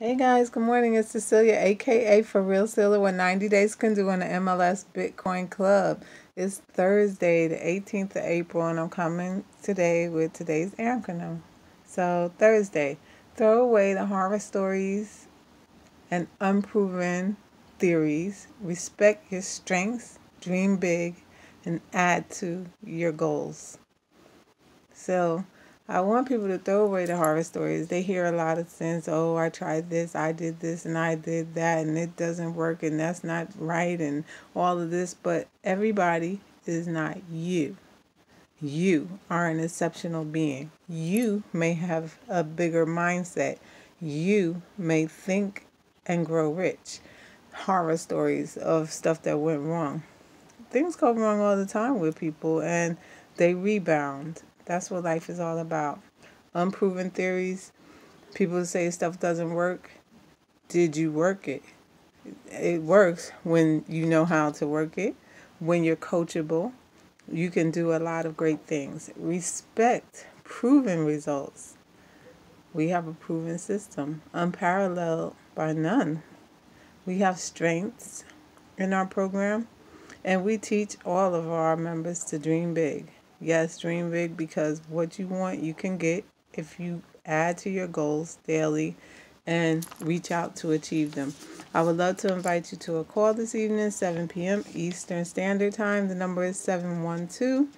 Hey guys, good morning. It's Cecilia, aka For Real Sealer, what 90 days can do in the MLS Bitcoin Club. It's Thursday, the 18th of April, and I'm coming today with today's acronym. So, Thursday, throw away the horror stories and unproven theories, respect your strengths, dream big, and add to your goals. So, I want people to throw away the horror stories. They hear a lot of sense. Oh, I tried this, I did this, and I did that, and it doesn't work, and that's not right, and all of this. But everybody is not you. You are an exceptional being. You may have a bigger mindset. You may think and grow rich. Horror stories of stuff that went wrong. Things go wrong all the time with people, and they rebound that's what life is all about. Unproven theories. People say stuff doesn't work. Did you work it? It works when you know how to work it, when you're coachable. You can do a lot of great things. Respect proven results. We have a proven system, unparalleled by none. We have strengths in our program, and we teach all of our members to dream big. Yes, dream big because what you want you can get if you add to your goals daily and reach out to achieve them. I would love to invite you to a call this evening, 7 p.m. Eastern Standard Time. The number is 712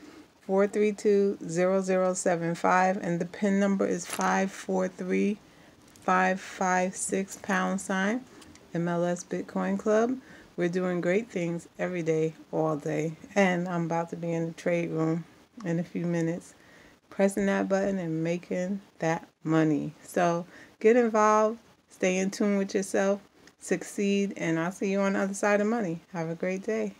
432 0075, and the PIN number is 543 556 pound sign MLS Bitcoin Club. We're doing great things every day, all day, and I'm about to be in the trade room in a few minutes pressing that button and making that money. So get involved, stay in tune with yourself, succeed, and I'll see you on the other side of money. Have a great day.